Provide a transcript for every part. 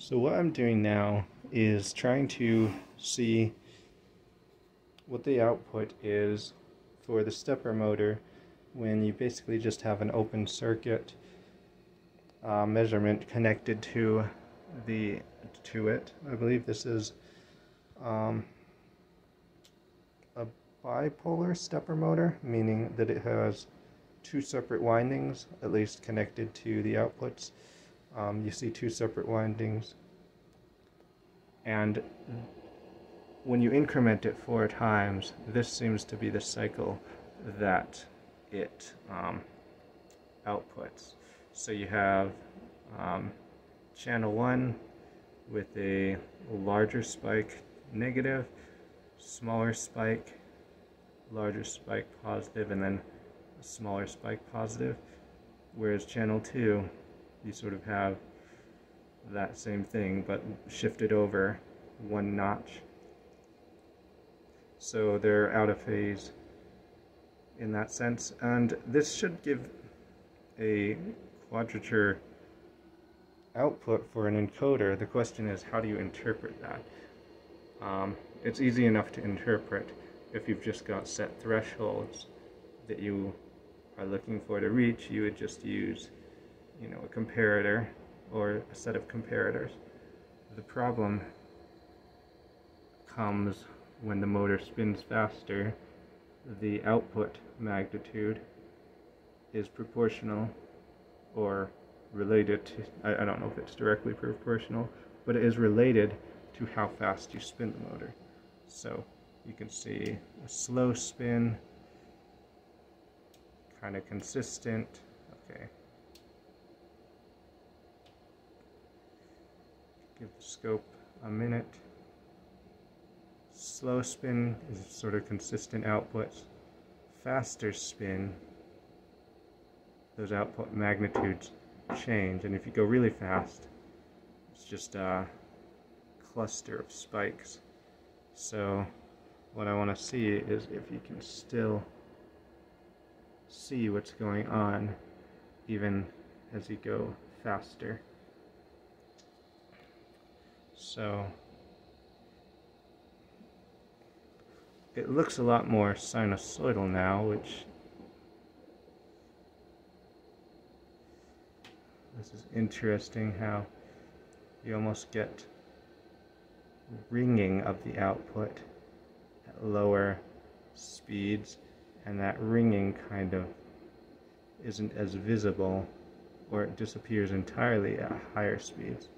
So what I'm doing now is trying to see what the output is for the stepper motor when you basically just have an open circuit uh, measurement connected to the to it. I believe this is um, a bipolar stepper motor, meaning that it has two separate windings, at least connected to the outputs. Um, you see two separate windings. And when you increment it four times, this seems to be the cycle that it um, outputs. So you have um, channel 1 with a larger spike negative, smaller spike, larger spike positive, and then a smaller spike positive. Whereas channel 2, you sort of have that same thing but shifted over one notch. So they're out of phase in that sense. And this should give a quadrature output for an encoder. The question is, how do you interpret that? Um, it's easy enough to interpret if you've just got set thresholds that you are looking for to reach. You would just use, you know, a comparator or a set of comparators. The problem comes when the motor spins faster, the output magnitude is proportional or related to, I, I, don't know if it's directly proportional, but it is related to how fast you spin the motor. So you can see a slow spin, kind of consistent, okay. Give the scope a minute. Slow spin is sort of consistent output. Faster spin, those output magnitudes change. And if you go really fast, it's just a cluster of spikes. So what I want to see is if you can still see what's going on even as you go faster. So it looks a lot more sinusoidal now, which this is interesting how you almost get ringing of the output at lower speeds and that ringing kind of isn't as visible or it disappears entirely at higher speeds.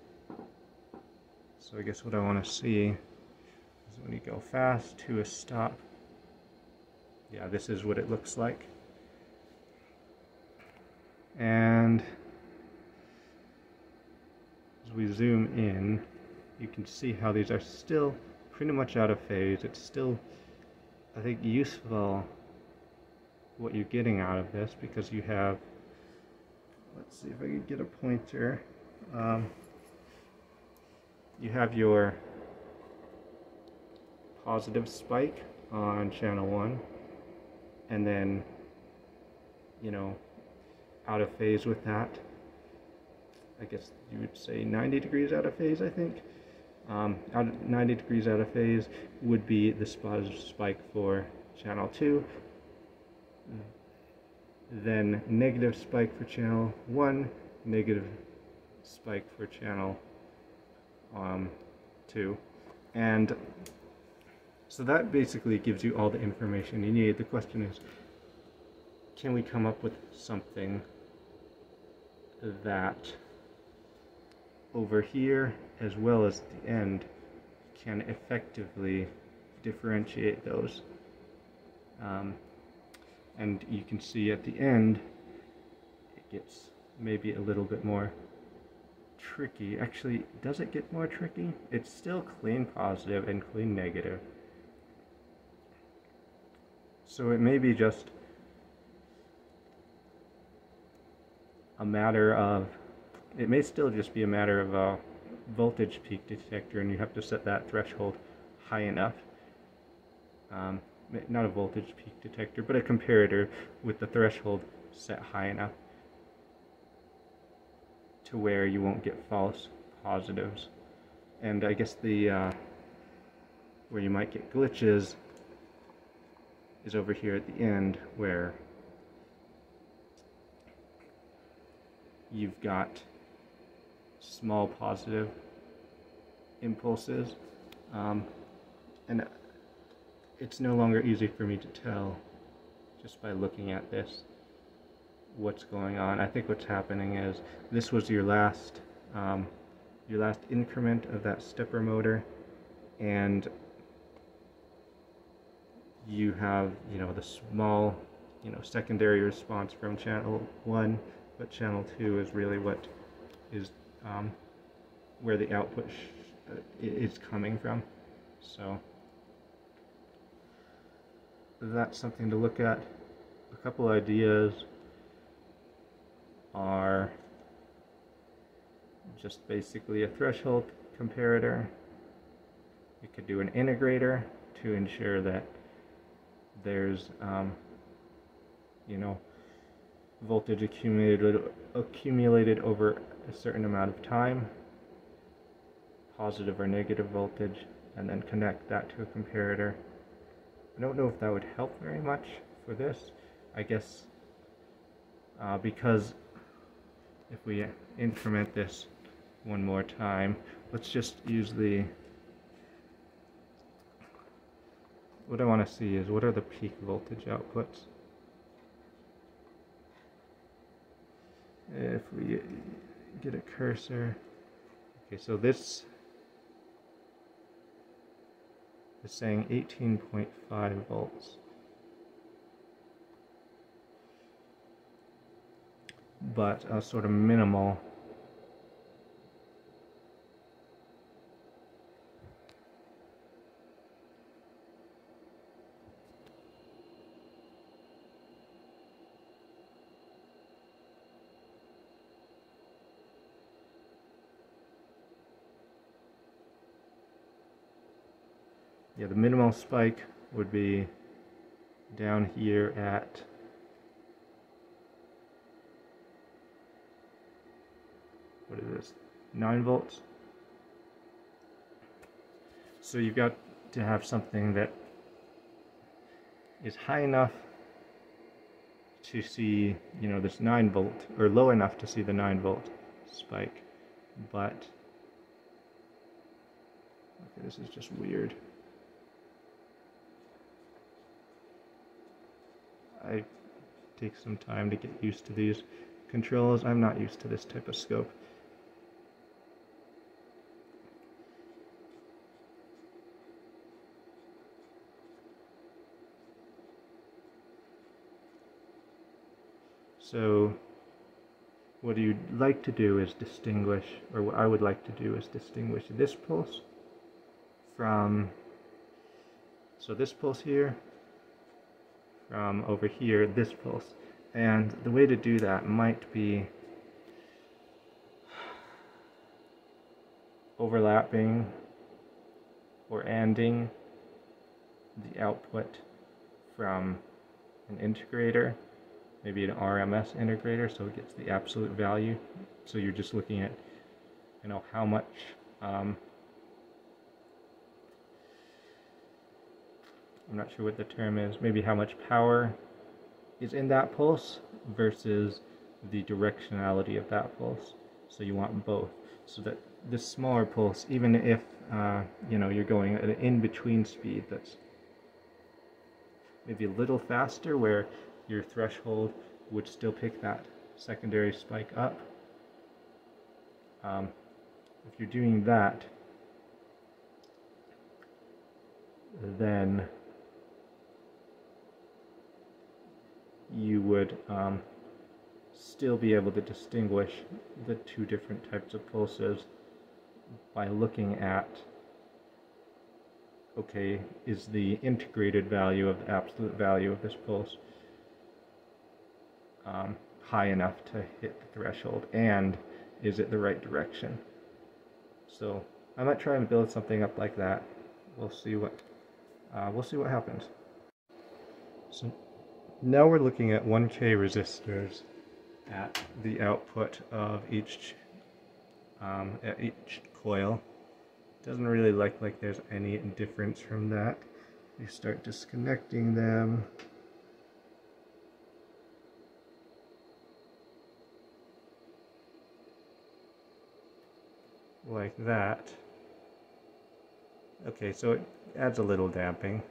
So I guess what I want to see is when you go fast to a stop. Yeah, this is what it looks like. And as we zoom in, you can see how these are still pretty much out of phase. It's still, I think, useful what you're getting out of this because you have, let's see if I can get a pointer. Um, you have your positive spike on channel 1 and then you know out of phase with that. I guess you would say 90 degrees out of phase I think. Um, out of 90 degrees out of phase would be the positive spike for channel 2 then negative spike for channel 1 negative spike for channel um, 2 and so that basically gives you all the information you need. The question is, can we come up with something that over here as well as the end can effectively differentiate those. Um, and you can see at the end it gets maybe a little bit more tricky. Actually, does it get more tricky? It's still clean positive and clean negative. So it may be just a matter of, it may still just be a matter of a voltage peak detector and you have to set that threshold high enough. Um, not a voltage peak detector, but a comparator with the threshold set high enough to where you won't get false positives. And I guess the uh, where you might get glitches is over here at the end where you've got small positive impulses um, and it's no longer easy for me to tell just by looking at this what's going on. I think what's happening is this was your last um, your last increment of that stepper motor and you have you know the small you know secondary response from channel 1 but channel 2 is really what is um, where the output uh, is coming from. So that's something to look at. A couple ideas are just basically a threshold comparator. You could do an integrator to ensure that there's um, you know voltage accumulated accumulated over a certain amount of time positive or negative voltage and then connect that to a comparator. I don't know if that would help very much for this. I guess uh, because if we increment this one more time let's just use the what I want to see is what are the peak voltage outputs. If we get a cursor, okay, so this is saying 18.5 volts. But a sort of minimal. Yeah, the minimal spike would be down here at what is this 9 volts so you've got to have something that is high enough to see you know this 9 volt or low enough to see the 9 volt spike but okay this is just weird I take some time to get used to these controls. I'm not used to this type of scope. So what you'd like to do is distinguish, or what I would like to do is distinguish this pulse from, so this pulse here from over here, this pulse. And the way to do that might be overlapping or anding the output from an integrator, maybe an RMS integrator, so it gets the absolute value. So you're just looking at, you know, how much um, I'm not sure what the term is, maybe how much power is in that pulse versus the directionality of that pulse. So you want both. So that this smaller pulse, even if uh, you know you're going at an in-between speed that's maybe a little faster where your threshold would still pick that secondary spike up. Um, if you're doing that, then you would um, still be able to distinguish the two different types of pulses by looking at okay, is the integrated value of the absolute value of this pulse um, high enough to hit the threshold and is it the right direction? So I might try and build something up like that. We'll see what uh, we'll see what happens. So now we're looking at 1K resistors at the output of each um, at each coil. Doesn't really look like there's any difference from that. You start disconnecting them. Like that. Okay, so it adds a little damping.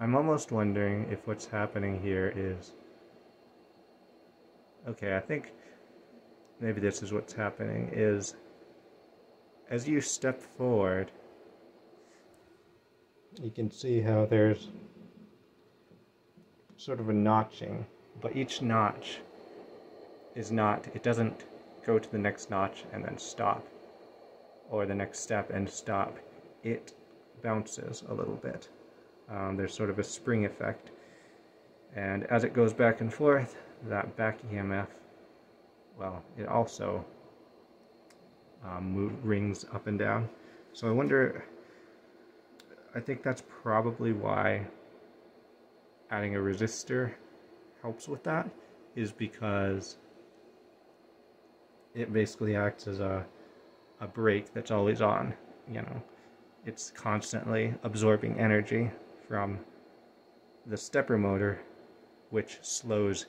I'm almost wondering if what's happening here is... Okay, I think maybe this is what's happening, is as you step forward, you can see how there's sort of a notching, but each notch is not, it doesn't go to the next notch and then stop, or the next step and stop. It bounces a little bit. Um, there's sort of a spring effect. And as it goes back and forth, that back EMF, well, it also um, move, rings up and down. So I wonder, I think that's probably why adding a resistor helps with that, is because it basically acts as a, a brake that's always on, you know. It's constantly absorbing energy from the stepper motor, which slows,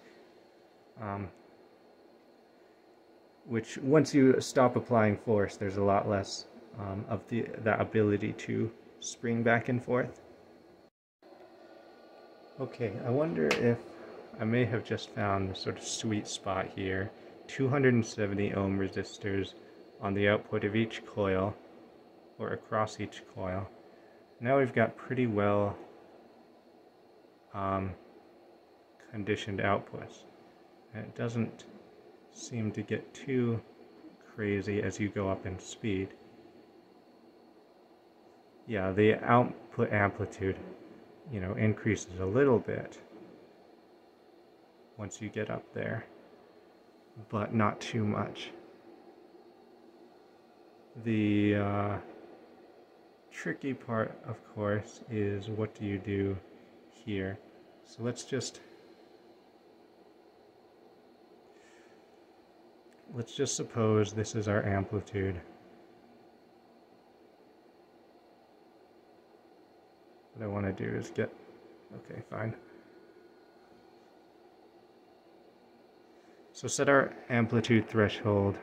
um, which once you stop applying force, there's a lot less um, of the that ability to spring back and forth. Okay, I wonder if I may have just found the sort of sweet spot here. 270 ohm resistors on the output of each coil, or across each coil. Now we've got pretty well um, conditioned outputs. And it doesn't seem to get too crazy as you go up in speed. Yeah, the output amplitude, you know, increases a little bit once you get up there, but not too much. The uh, tricky part, of course, is what do you do here. So let's just let's just suppose this is our amplitude. What I want to do is get, okay, fine. So set our amplitude threshold,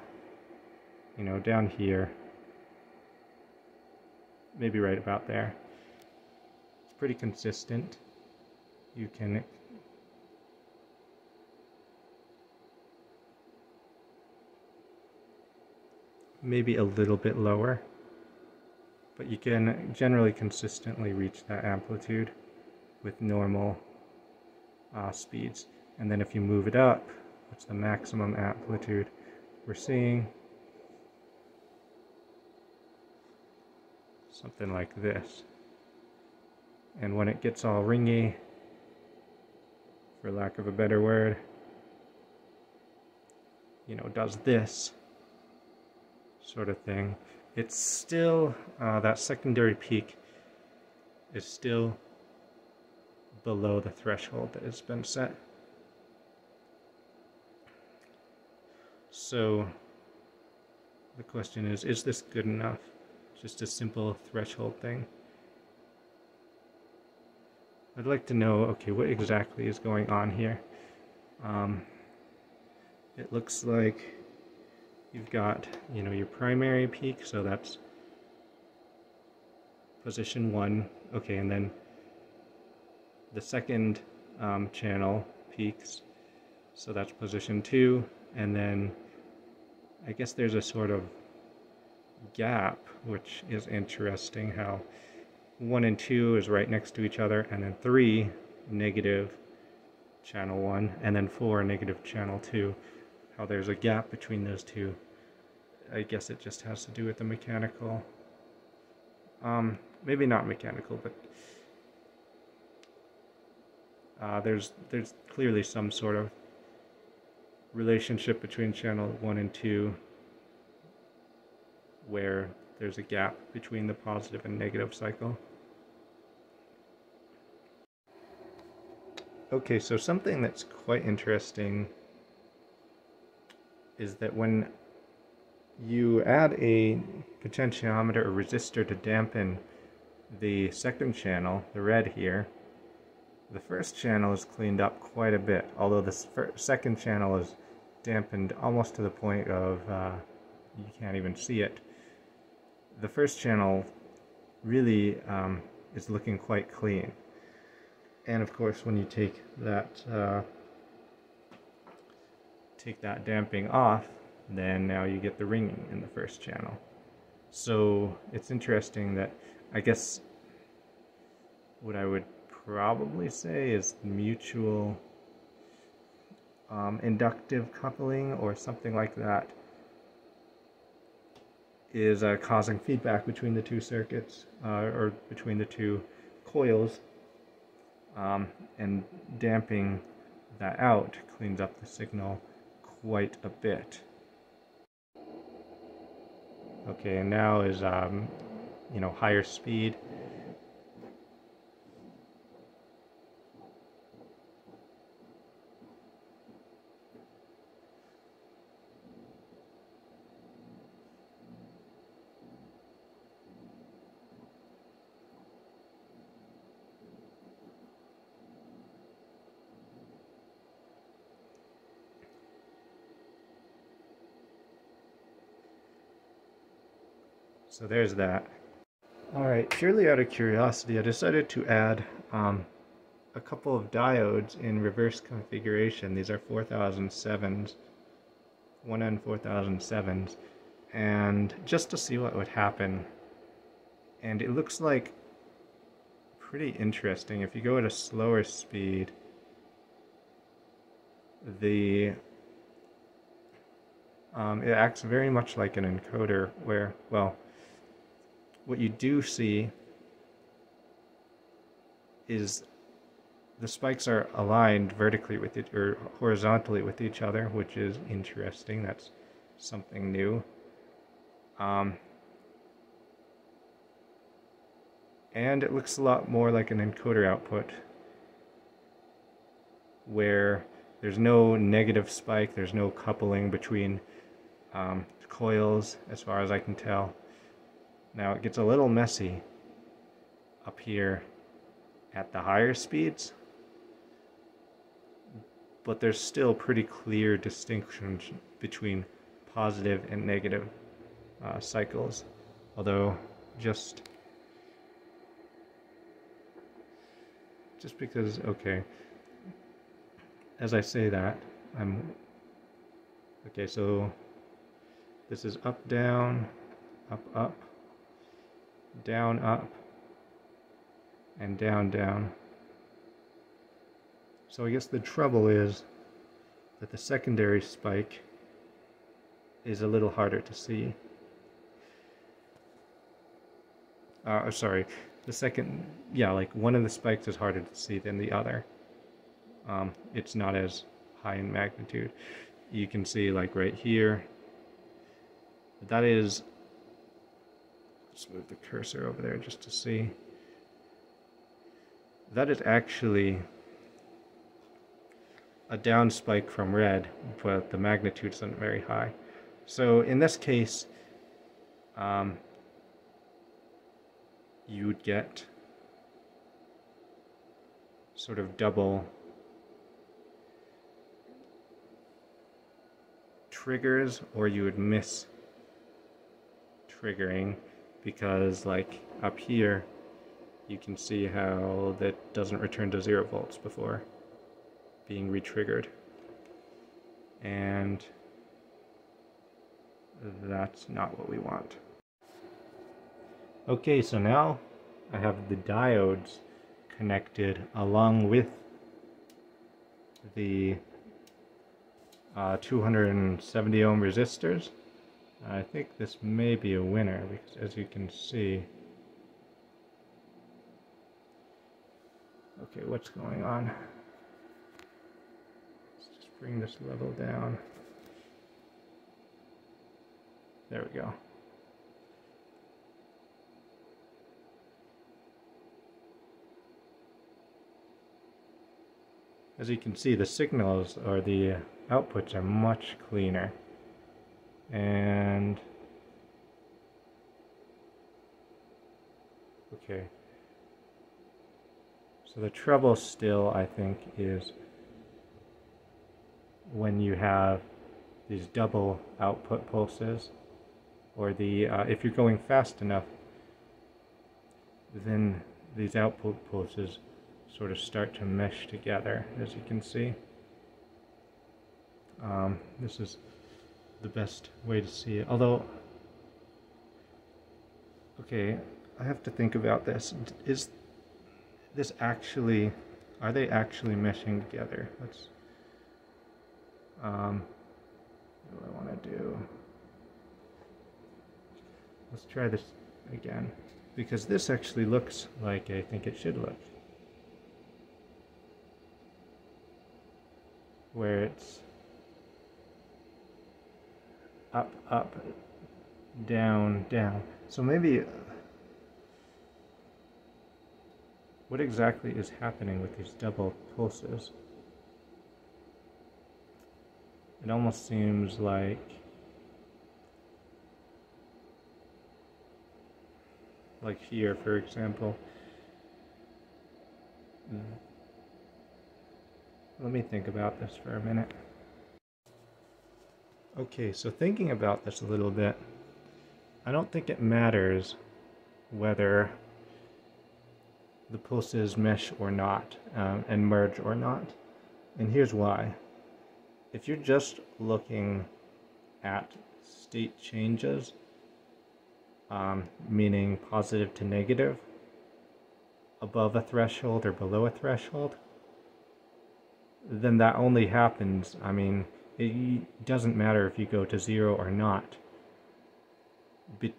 you know, down here, maybe right about there. It's pretty consistent. You can maybe a little bit lower but you can generally consistently reach that amplitude with normal uh, speeds. And then if you move it up what's the maximum amplitude we're seeing. Something like this. And when it gets all ringy for lack of a better word, you know, does this sort of thing, it's still, uh, that secondary peak is still below the threshold that has been set. So the question is, is this good enough? Just a simple threshold thing. I'd like to know, okay, what exactly is going on here? Um, it looks like you've got, you know, your primary peak, so that's position one, okay, and then the second um, channel peaks, so that's position two, and then I guess there's a sort of gap, which is interesting how 1 and 2 is right next to each other, and then 3, negative channel 1, and then 4, negative channel 2. How there's a gap between those two. I guess it just has to do with the mechanical. Um, maybe not mechanical, but uh, there's there's clearly some sort of relationship between channel 1 and 2 where there's a gap between the positive and negative cycle. Okay, so something that's quite interesting is that when you add a potentiometer or resistor to dampen the second channel, the red here, the first channel is cleaned up quite a bit, although the second channel is dampened almost to the point of uh, you can't even see it. The first channel really um, is looking quite clean. And of course, when you take that uh, take that damping off, then now you get the ringing in the first channel. So it's interesting that I guess what I would probably say is mutual um, inductive coupling or something like that is uh, causing feedback between the two circuits uh, or between the two coils um, and damping that out cleans up the signal quite a bit. Okay, and now is um, you know higher speed So there's that. Alright, purely out of curiosity, I decided to add um, a couple of diodes in reverse configuration. These are 4007s, 1N 4007s, and just to see what would happen. And it looks like pretty interesting. If you go at a slower speed, the um, it acts very much like an encoder where, well, what you do see is the spikes are aligned vertically with it or horizontally with each other, which is interesting. That's something new. Um, and it looks a lot more like an encoder output where there's no negative spike, there's no coupling between um, coils as far as I can tell. Now it gets a little messy up here at the higher speeds, but there's still pretty clear distinctions between positive and negative uh, cycles. Although just just because okay as I say that I'm okay so this is up down up up down, up, and down, down. So I guess the trouble is that the secondary spike is a little harder to see. Uh, oh, sorry, the second, yeah, like one of the spikes is harder to see than the other. Um, it's not as high in magnitude. You can see like right here, that is Let's move the cursor over there just to see. That is actually a down spike from red, but the magnitude isn't very high. So in this case, um, you would get sort of double triggers, or you would miss triggering because like up here you can see how that doesn't return to zero volts before being retriggered and that's not what we want. Okay, so now I have the diodes connected along with the uh, 270 ohm resistors I think this may be a winner because as you can see. Okay what's going on? Let's just bring this level down. There we go. As you can see the signals or the outputs are much cleaner and okay. So the trouble still I think is when you have these double output pulses or the uh, if you're going fast enough then these output pulses sort of start to mesh together as you can see. Um, this is the best way to see it although okay I have to think about this is this actually are they actually meshing together let's um, what do I want to do? Let's try this again. Because this actually looks like I think it should look. Where it's up, up, down, down. So maybe what exactly is happening with these double pulses? It almost seems like like here, for example. Hmm. Let me think about this for a minute. Okay, so thinking about this a little bit, I don't think it matters whether the pulses mesh or not um, and merge or not. And here's why if you're just looking at state changes, um, meaning positive to negative, above a threshold or below a threshold, then that only happens, I mean, it doesn't matter if you go to zero or not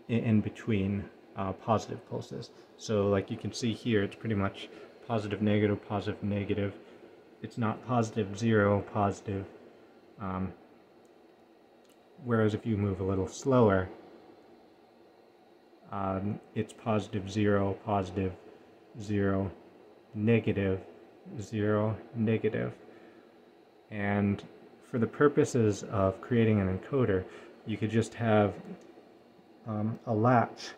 in between uh, positive pulses. So like you can see here, it's pretty much positive, negative, positive, negative. It's not positive, zero, positive, um, whereas if you move a little slower, um, it's positive 0, positive 0, negative 0, negative. And for the purposes of creating an encoder, you could just have um, a latch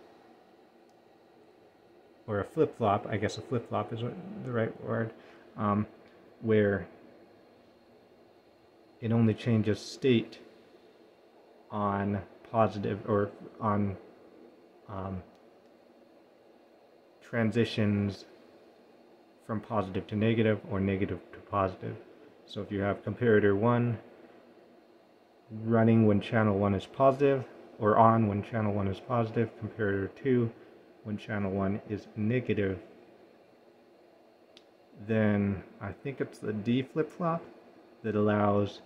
or a flip-flop, I guess a flip-flop is the right word, um, where it only changes state on positive or on um, transitions from positive to negative or negative to positive. So if you have comparator 1 running when channel 1 is positive or on when channel 1 is positive, comparator 2 when channel 1 is negative, then I think it's the D flip-flop that allows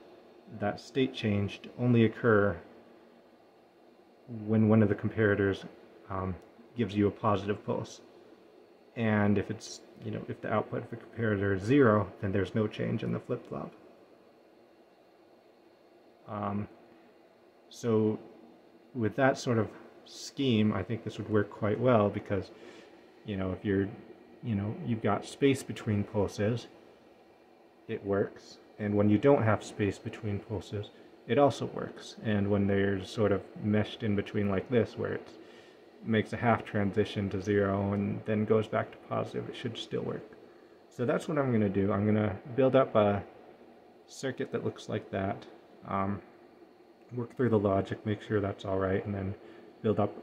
that state change to only occur when one of the comparators um, gives you a positive pulse. And if it's, you know, if the output of the comparator is zero, then there's no change in the flip-flop. Um, so with that sort of scheme, I think this would work quite well because, you know, if you're, you know, you've got space between pulses, it works and when you don't have space between pulses it also works and when they're sort of meshed in between like this where it makes a half transition to zero and then goes back to positive it should still work so that's what I'm going to do I'm going to build up a circuit that looks like that um, work through the logic make sure that's alright and then build up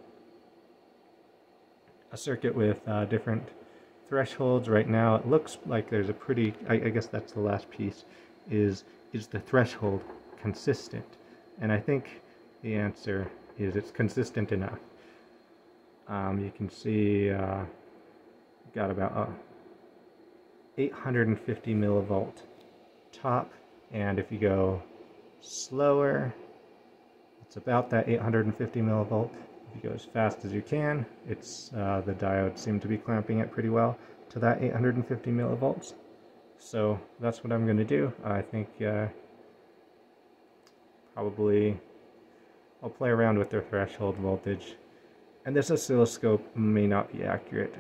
a circuit with uh, different thresholds right now it looks like there's a pretty I, I guess that's the last piece is is the threshold consistent? And I think the answer is it's consistent enough. Um, you can see uh, got about uh, 850 millivolt top, and if you go slower, it's about that 850 millivolt. If you go as fast as you can, it's uh, the diode seem to be clamping it pretty well to that 850 millivolts. So that's what I'm going to do. I think uh, probably I'll play around with their threshold voltage. And this oscilloscope may not be accurate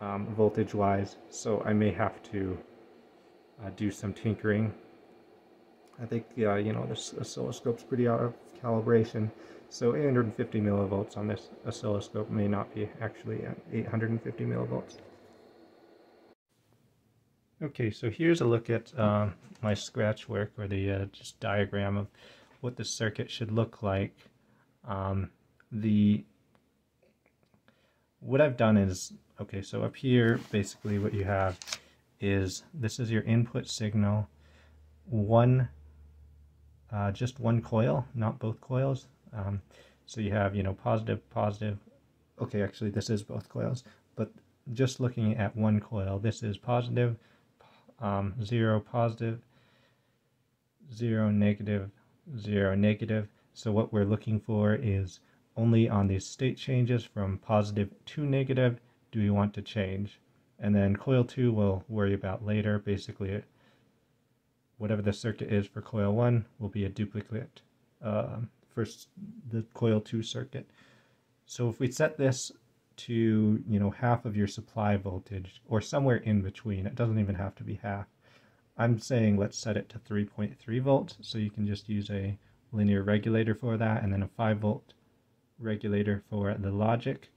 um, voltage-wise, so I may have to uh, do some tinkering I think, uh, you know, this oscilloscope's pretty out of calibration. So 850 millivolts on this oscilloscope may not be actually 850 millivolts. Okay, so here's a look at uh, my scratch work or the uh, just diagram of what the circuit should look like. Um, the what I've done is okay. So up here, basically, what you have is this is your input signal, one, uh, just one coil, not both coils. Um, so you have you know positive, positive. Okay, actually, this is both coils, but just looking at one coil, this is positive um, 0 positive, 0 negative, 0 negative. So what we're looking for is only on these state changes from positive to negative do we want to change. And then coil 2 we'll worry about later. Basically, whatever the circuit is for coil 1 will be a duplicate uh, for the coil 2 circuit. So if we set this to you know half of your supply voltage or somewhere in between it doesn't even have to be half I'm saying let's set it to 3.3 volts so you can just use a linear regulator for that and then a 5 volt regulator for the logic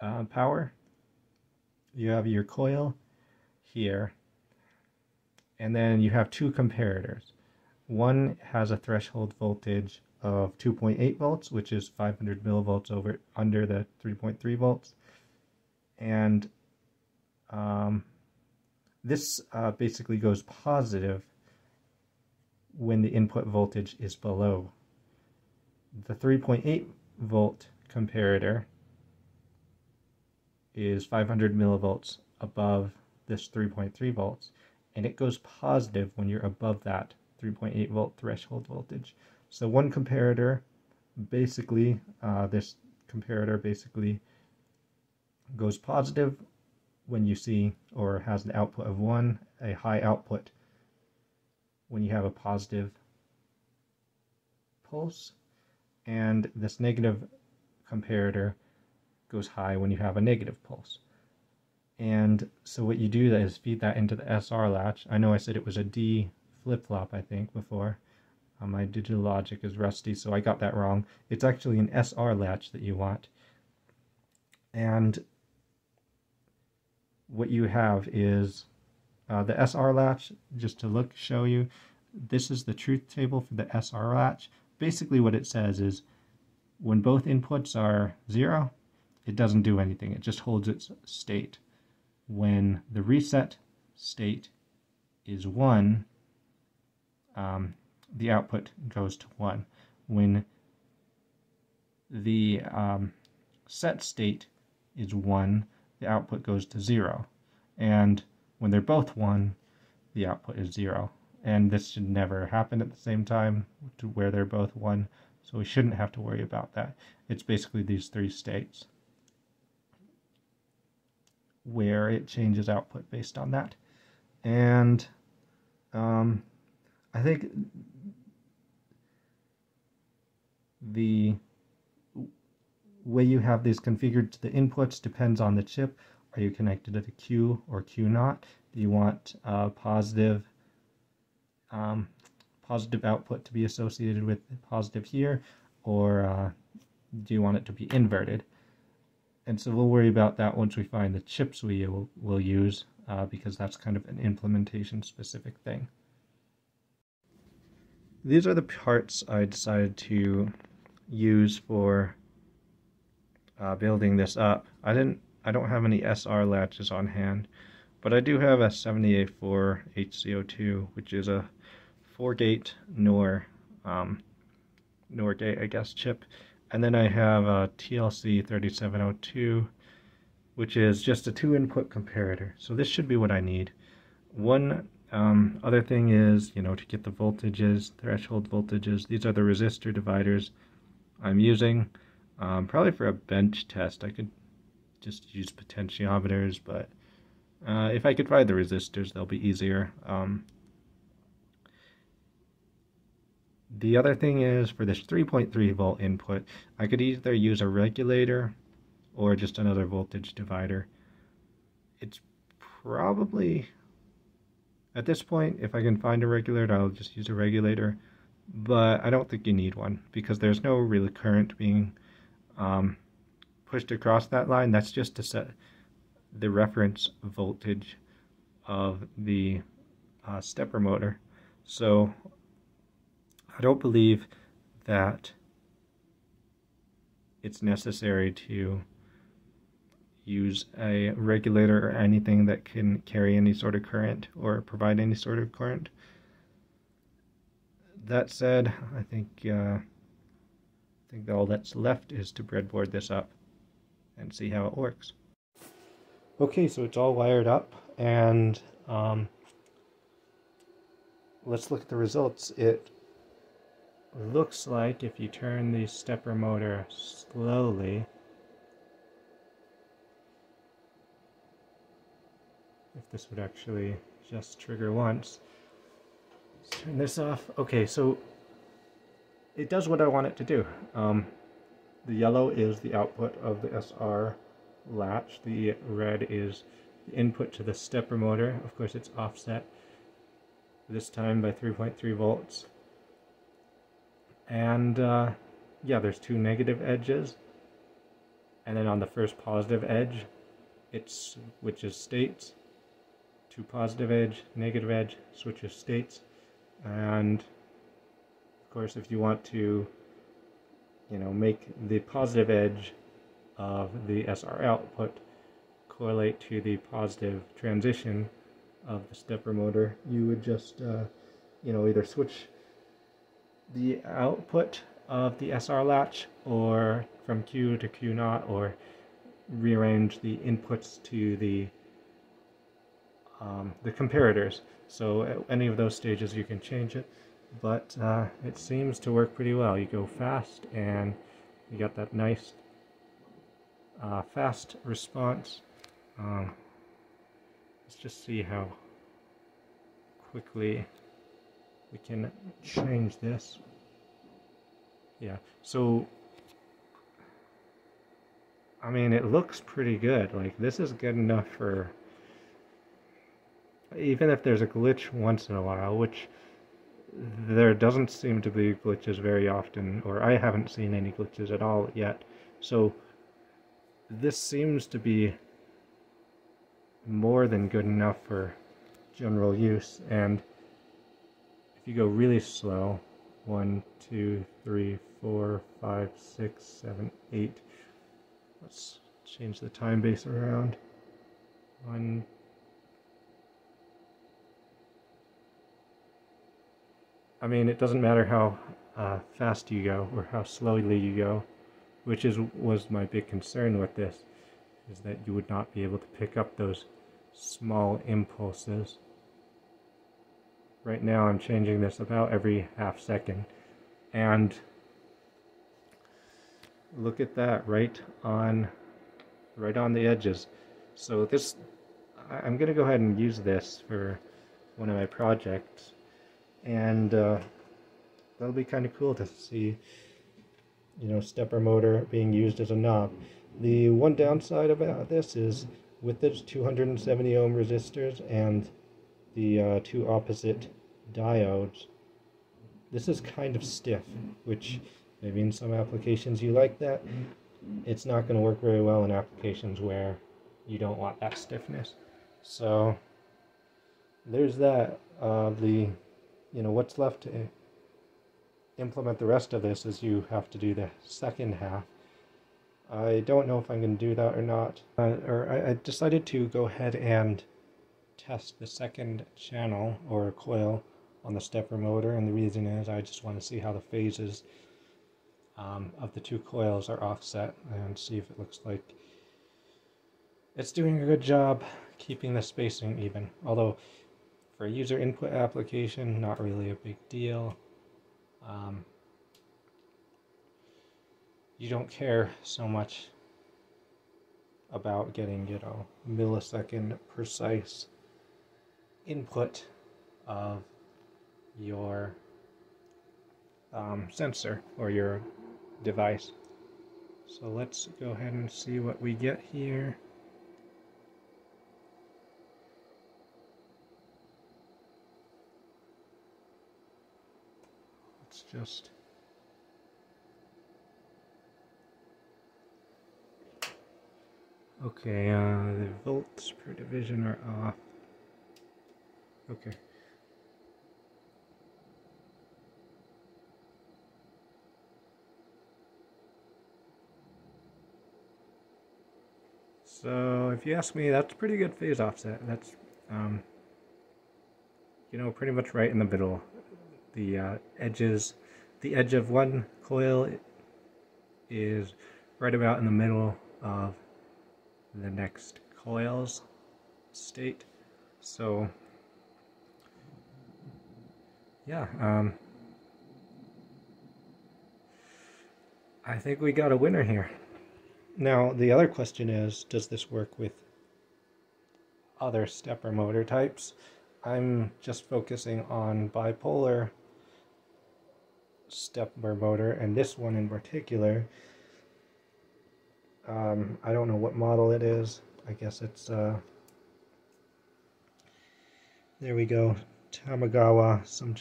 uh, power you have your coil here and then you have two comparators one has a threshold voltage of 2.8 volts, which is 500 millivolts over under the 3.3 volts, and um, this uh, basically goes positive when the input voltage is below. The 3.8 volt comparator is 500 millivolts above this 3.3 volts, and it goes positive when you're above that 3.8 volt threshold voltage. So one comparator, basically, uh, this comparator basically goes positive when you see or has an output of 1, a high output when you have a positive pulse, and this negative comparator goes high when you have a negative pulse. And so what you do is feed that into the SR latch. I know I said it was a D flip-flop, I think, before. Uh, my digital logic is rusty, so I got that wrong. It's actually an SR latch that you want. And what you have is uh, the SR latch, just to look, show you, this is the truth table for the SR latch. Basically what it says is when both inputs are zero, it doesn't do anything. It just holds its state. When the reset state is one, um, the output goes to 1. When the um, set state is 1, the output goes to 0. And when they're both 1, the output is 0. And this should never happen at the same time to where they're both 1, so we shouldn't have to worry about that. It's basically these three states where it changes output based on that. And um, I think the way you have these configured to the inputs depends on the chip. Are you connected to the Q or Q not? Do you want uh, positive um, positive output to be associated with positive here, or uh, do you want it to be inverted? And so we'll worry about that once we find the chips we will, will use, uh, because that's kind of an implementation specific thing. These are the parts I decided to use for uh, building this up. I didn't. I don't have any SR latches on hand, but I do have a 78.4 HC02, which is a four-gate NOR um, NOR gate, I guess, chip, and then I have a TLC 3702, which is just a two-input comparator. So this should be what I need. One um, other thing is, you know, to get the voltages, threshold voltages. These are the resistor dividers I'm using. Um, probably for a bench test, I could just use potentiometers, but uh, if I could find the resistors, they'll be easier. Um, the other thing is, for this 3.3 volt input, I could either use a regulator or just another voltage divider. It's probably At this point, if I can find a regulator, I'll just use a regulator, but I don't think you need one because there's no real current being um, pushed across that line. That's just to set the reference voltage of the uh, stepper motor. So I don't believe that it's necessary to use a regulator or anything that can carry any sort of current or provide any sort of current. That said, I think uh, I think all that's left is to breadboard this up and see how it works. Okay, so it's all wired up and um, let's look at the results. It looks like if you turn the stepper motor slowly, if this would actually just trigger once. Let's turn this off. Okay, so it does what I want it to do. Um, the yellow is the output of the SR latch. The red is the input to the stepper motor. Of course, it's offset this time by 3.3 volts. And uh, yeah, there's two negative edges. And then on the first positive edge, it switches states to positive edge, negative edge, switches states. And of course, if you want to, you know, make the positive edge of the SR output correlate to the positive transition of the stepper motor, you would just, uh, you know, either switch the output of the SR latch or from Q to Q naught or rearrange the inputs to the um, the comparators. So at any of those stages you can change it, but uh, it seems to work pretty well. You go fast and you got that nice uh, fast response. Um, let's just see how quickly we can change this. Yeah, so I mean, it looks pretty good. Like, this is good enough for even if there's a glitch once in a while, which there doesn't seem to be glitches very often, or I haven't seen any glitches at all yet. So this seems to be more than good enough for general use. And you go really slow, one, two, three, four, five, six, seven, eight. Let's change the time base around. One, I mean, it doesn't matter how uh, fast you go or how slowly you go, which is was my big concern with this, is that you would not be able to pick up those small impulses. Right now I'm changing this about every half second, and look at that, right on, right on the edges. So this, I'm going to go ahead and use this for one of my projects. And uh, that'll be kind of cool to see you know stepper motor being used as a knob. The one downside about this is with the 270 ohm resistors and the uh, two opposite diodes this is kind of stiff which maybe in some applications you like that it's not going to work very well in applications where you don't want that stiffness so there's that uh, the you know, what's left to implement the rest of this is you have to do the second half. I don't know if I'm going to do that or not. Uh, or I, I decided to go ahead and test the second channel or coil on the stepper motor and the reason is I just want to see how the phases um, of the two coils are offset and see if it looks like it's doing a good job keeping the spacing even although for a user input application, not really a big deal. Um, you don't care so much about getting, you know, millisecond precise input of your um, sensor or your device. So let's go ahead and see what we get here. Let's just Okay, uh, the volts per division are off. Okay. So if you ask me, that's pretty good phase offset. That's, um, you know, pretty much right in the middle. The uh, edges, the edge of one coil is right about in the middle of the next coils state. So yeah, um, I think we got a winner here. Now, the other question is, does this work with other stepper motor types? I'm just focusing on bipolar stepper motor, and this one in particular um, I don't know what model it is. I guess it's, uh, there we go, Tamagawa, some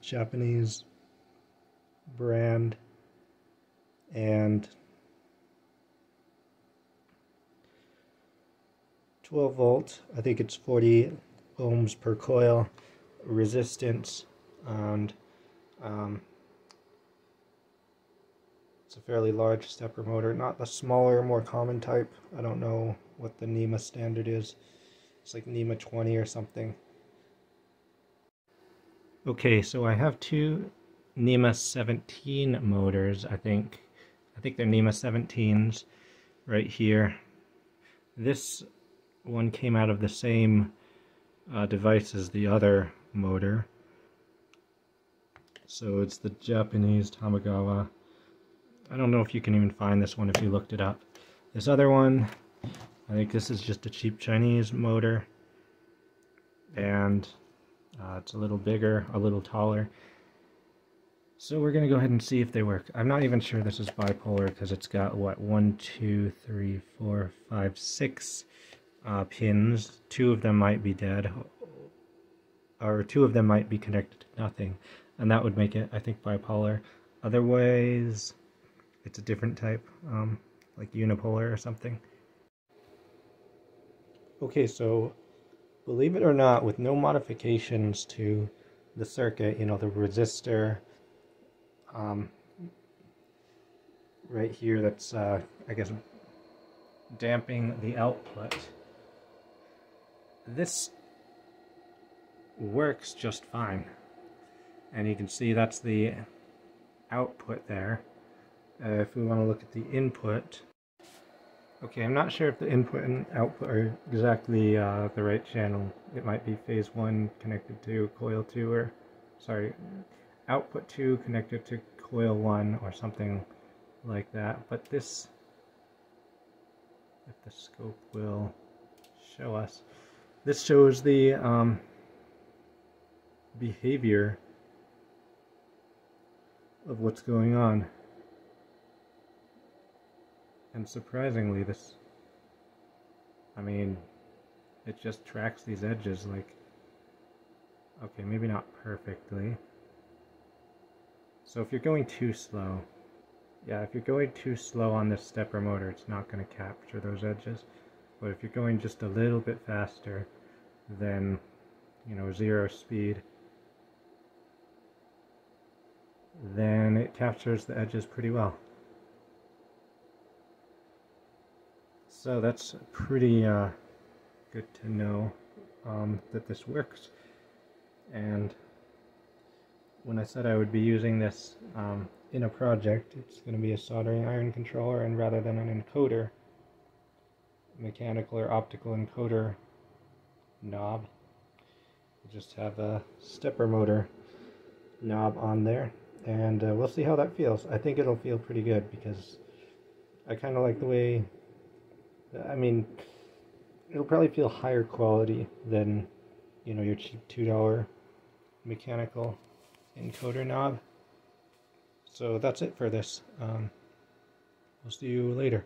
Japanese brand, and 12 volt, I think it's 40 ohms per coil, resistance, and um, it's a fairly large stepper motor, not the smaller, more common type. I don't know what the NEMA standard is. It's like NEMA 20 or something. Okay, so I have two NEMA 17 motors, I think. I think they're NEMA 17s right here. This one came out of the same uh, device as the other motor. So it's the Japanese Tamagawa I don't know if you can even find this one if you looked it up. This other one, I think this is just a cheap Chinese motor. And uh, it's a little bigger, a little taller. So we're going to go ahead and see if they work. I'm not even sure this is bipolar because it's got, what, one, two, three, four, five, six uh, pins. Two of them might be dead. Or two of them might be connected to nothing. And that would make it, I think, bipolar. Otherwise, it's a different type, um, like unipolar or something. Okay, so believe it or not, with no modifications to the circuit, you know, the resistor um, right here that's, uh, I guess, damping the output, this works just fine. And you can see that's the output there. Uh, if we want to look at the input, okay, I'm not sure if the input and output are exactly uh, the right channel. It might be phase 1 connected to coil 2 or, sorry, output 2 connected to coil 1 or something like that. But this, if the scope will show us, this shows the um, behavior of what's going on. And surprisingly, this, I mean, it just tracks these edges like, okay, maybe not perfectly. So if you're going too slow, yeah, if you're going too slow on this stepper motor, it's not going to capture those edges. But if you're going just a little bit faster than, you know, zero speed, then it captures the edges pretty well. So that's pretty uh, good to know um, that this works. And when I said I would be using this um, in a project, it's going to be a soldering iron controller, and rather than an encoder, mechanical or optical encoder knob, we just have a stepper motor knob on there, and uh, we'll see how that feels. I think it'll feel pretty good because I kind of like the way I mean, it'll probably feel higher quality than, you know, your cheap $2 mechanical encoder knob. So that's it for this. Um, I'll see you later.